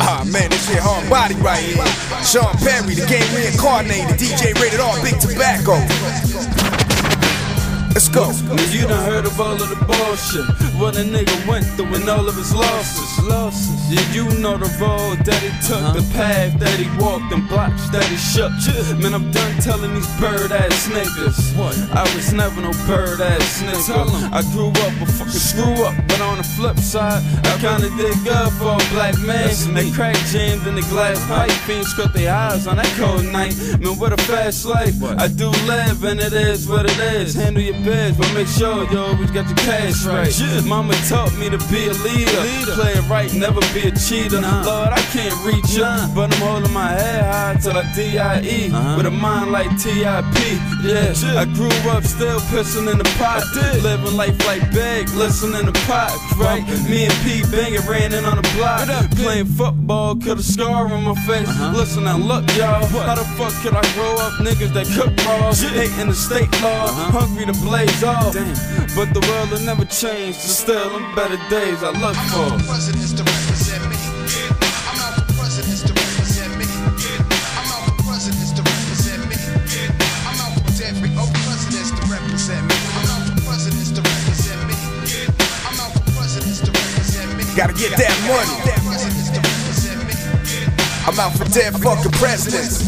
Ah man, this shit hard body right here. Sean Perry, the game reincarnated, DJ rated all Big Tobacco. Let's go. Now you done heard of all of the bullshit. What a nigga went through and all of his losses. losses. Yeah, you know the road that he took, uh-huh. the path that he walked, and blocks that he shook. Man, I'm done telling these bird ass niggas. What? I was never no bird ass nigga. I grew up a fucking screw up, but on the flip side, I kinda did good for a black man. They crack jams in the glass pipe, fiends cut their eyes on that cold night. Man, what a fast life. I do live, and it is what it is. Handle your beds, but make sure you always got your cash right. Mama taught me to be a leader, play it right, never be a cheater. Lord, I can't reach you, but I'm holding my head high till I DIE uh-huh. with a mind like TIP. Yeah, I grew up still pissing in the pot, living life like big, listening to pop. Right, me and P banging, ran in on the block, playing football, cut a scar on my face. Uh-huh. Listen, now look, y'all, how the fuck could I grow up? Niggas that cook raw, hating the state law, uh-huh. hungry to blood blaze off. Damn. But the world will never change. So still, them better days I look for. Presidents to represent me. I'm out for presidents to represent me. I'm out for presidents to represent me. I'm out for every presidents to represent me. I'm out for presidents to represent me. I'm out for presidents to represent me. Gotta get that money. I'm out for dead fucking presidents.